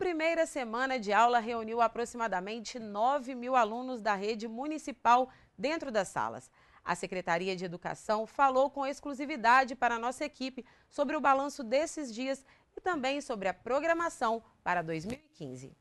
primeira semana de aula reuniu aproximadamente 9 mil alunos da rede municipal dentro das salas. A Secretaria de Educação falou com exclusividade para a nossa equipe sobre o balanço desses dias e também sobre a programação para 2015.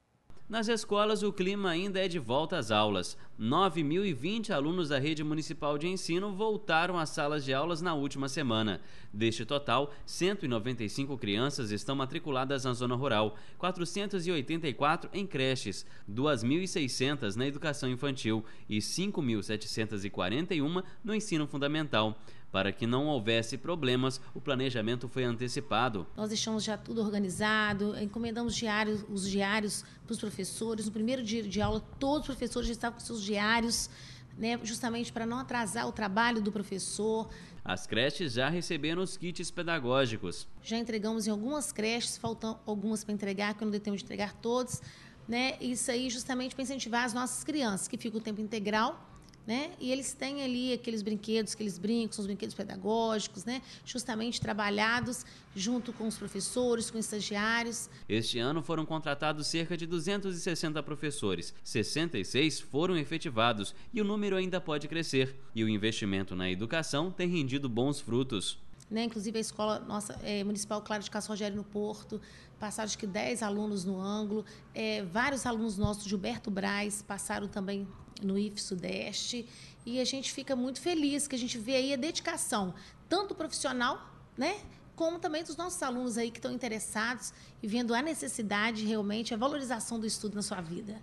Nas escolas, o clima ainda é de volta às aulas. 9.020 alunos da rede municipal de ensino voltaram às salas de aulas na última semana. Deste total, 195 crianças estão matriculadas na zona rural, 484 em creches, 2.600 na educação infantil e 5.741 no ensino fundamental. Para que não houvesse problemas, o planejamento foi antecipado. Nós deixamos já tudo organizado, encomendamos diários, os diários para os professores. No primeiro dia de aula, todos os professores já estavam com seus diários, né, justamente para não atrasar o trabalho do professor. As creches já receberam os kits pedagógicos. Já entregamos em algumas creches, faltam algumas para entregar, que eu não dei tempo de entregar todos. Né? Isso aí justamente para incentivar as nossas crianças, que ficam o tempo integral né? E eles têm ali aqueles brinquedos que eles brincam, são os brinquedos pedagógicos, né? Justamente trabalhados junto com os professores, com os estagiários. Este ano foram contratados cerca de 260 professores, 66 foram efetivados e o número ainda pode crescer. E o investimento na educação tem rendido bons frutos. Né? Inclusive a escola nossa é, municipal Claro de Castro Rogério no Porto, passaram acho que 10 alunos no ângulo, é, vários alunos nossos, Gilberto Braz, passaram também no IF Sudeste, e a gente fica muito feliz que a gente vê aí a dedicação, tanto profissional, né? como também dos nossos alunos aí que estão interessados e vendo a necessidade realmente, a valorização do estudo na sua vida.